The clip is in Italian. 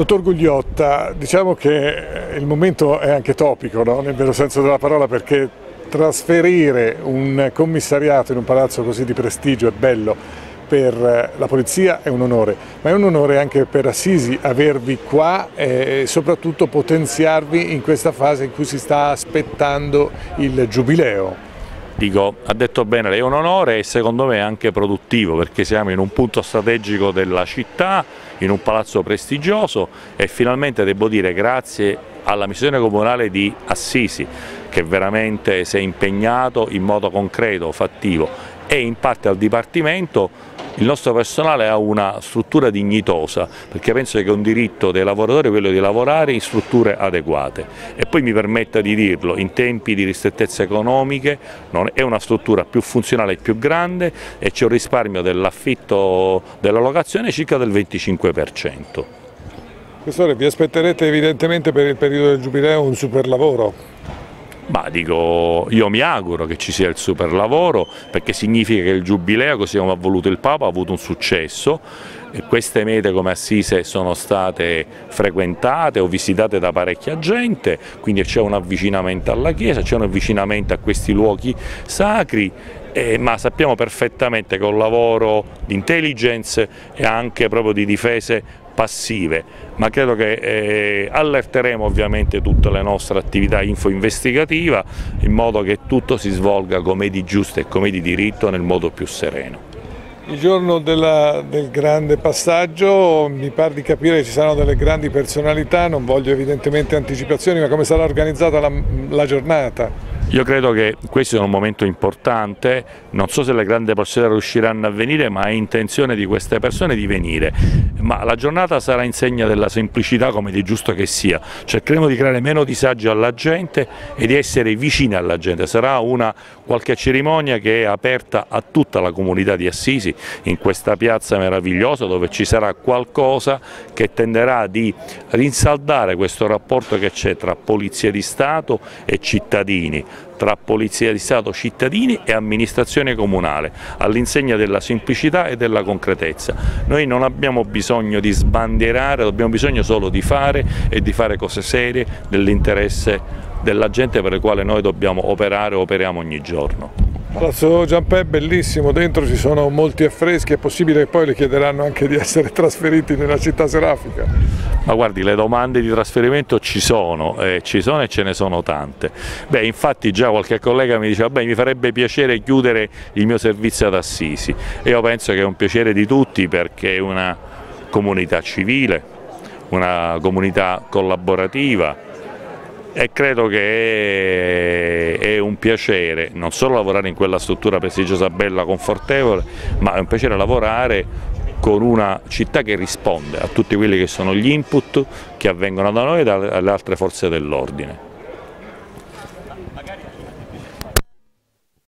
Dottor Gugliotta, diciamo che il momento è anche topico, no? nel vero senso della parola, perché trasferire un commissariato in un palazzo così di prestigio è bello, per la polizia è un onore, ma è un onore anche per Assisi avervi qua e soprattutto potenziarvi in questa fase in cui si sta aspettando il giubileo. Dico, ha detto bene, è un onore e secondo me anche produttivo perché siamo in un punto strategico della città, in un palazzo prestigioso e finalmente devo dire grazie alla missione comunale di Assisi che veramente si è impegnato in modo concreto, fattivo e in parte al Dipartimento il nostro personale ha una struttura dignitosa perché penso che è un diritto dei lavoratori quello di lavorare in strutture adeguate e poi mi permetta di dirlo, in tempi di ristrettezze economiche è una struttura più funzionale e più grande e c'è un risparmio dell'affitto della locazione circa del 25%. Quest'ora vi aspetterete evidentemente per il periodo del giubileo un super lavoro? Ma dico, io mi auguro che ci sia il super lavoro perché significa che il giubileo, così come ha voluto il Papa, ha avuto un successo. E queste mete come Assise sono state frequentate o visitate da parecchia gente, quindi c'è un avvicinamento alla Chiesa, c'è un avvicinamento a questi luoghi sacri eh, ma sappiamo perfettamente che un lavoro di intelligence e anche proprio di difese passive, ma credo che eh, allerteremo ovviamente tutte le nostre attività info-investigativa in modo che tutto si svolga come di giusto e come di diritto nel modo più sereno. Il giorno della, del grande passaggio mi pare di capire che ci saranno delle grandi personalità, non voglio evidentemente anticipazioni, ma come sarà organizzata la, la giornata? Io credo che questo sia un momento importante, non so se le grandi persone riusciranno a venire, ma è intenzione di queste persone di venire. Ma la giornata sarà in segno della semplicità come di giusto che sia. Cercheremo di creare meno disagio alla gente e di essere vicini alla gente. Sarà una qualche cerimonia che è aperta a tutta la comunità di Assisi in questa piazza meravigliosa dove ci sarà qualcosa che tenderà di rinsaldare questo rapporto che c'è tra Polizia di Stato e cittadini tra Polizia di Stato, cittadini e amministrazione comunale, all'insegna della semplicità e della concretezza. Noi non abbiamo bisogno di sbandierare, abbiamo bisogno solo di fare e di fare cose serie nell'interesse della gente per la quale noi dobbiamo operare e operiamo ogni giorno. Palazzo Giampè è bellissimo, dentro ci sono molti affreschi, è possibile che poi le chiederanno anche di essere trasferiti nella città serafica? Ma guardi, le domande di trasferimento ci sono, eh, ci sono e ce ne sono tante. Beh, infatti già qualche collega mi diceva, beh, mi farebbe piacere chiudere il mio servizio ad Assisi. Io penso che è un piacere di tutti perché è una comunità civile, una comunità collaborativa, e credo che è un piacere non solo lavorare in quella struttura prestigiosa, bella, confortevole, ma è un piacere lavorare con una città che risponde a tutti quelli che sono gli input che avvengono da noi e dalle altre forze dell'ordine.